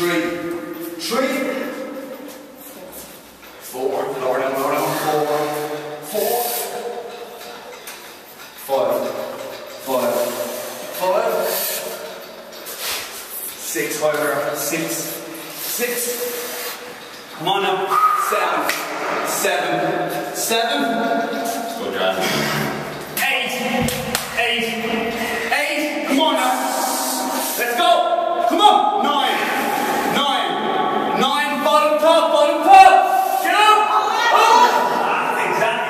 three, three, four, lower down, lower down, four, four, five, five, five, six, higher, six, six, come on now, seven, seven, seven, Go, John. eight, eight, eight, come on now, let's go, come on, nine, nine, nine, bottom top, bottom top, get up, up, that's exactly what you want, excellent, let's go Eddie, let's go, come on, eight, Six, six, six. Come on. Seven, seven, two, seven,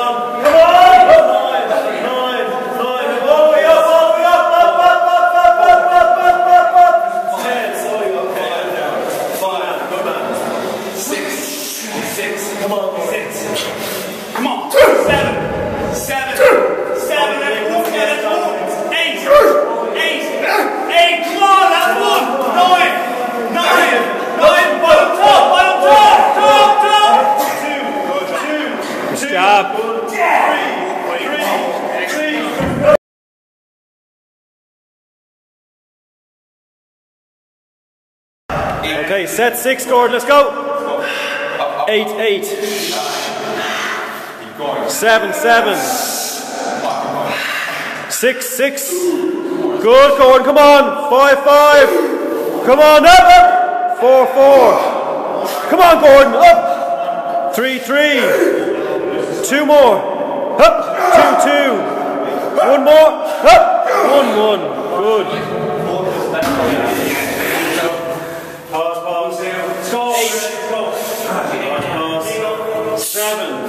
six, Come on, six. Come. Seven. Seven. Seven. Let's move. Yeah, let's move. Eight. Eight. Eight. Come on. That's one. Nine. Nine. Nine. Bottom top. Bottom top. Top. Top. Two, two, two. job. Three, three, three. Okay, set six, Gordon, let's go. Eight, eight. Seven, seven. Six, six. Good, Gordon, come on. Five, five. Come on, up, up. Four, four. Come on, Gordon, up. Three, three. Two more. Up. Two, two. One more. Up. One, one. Good. Seven.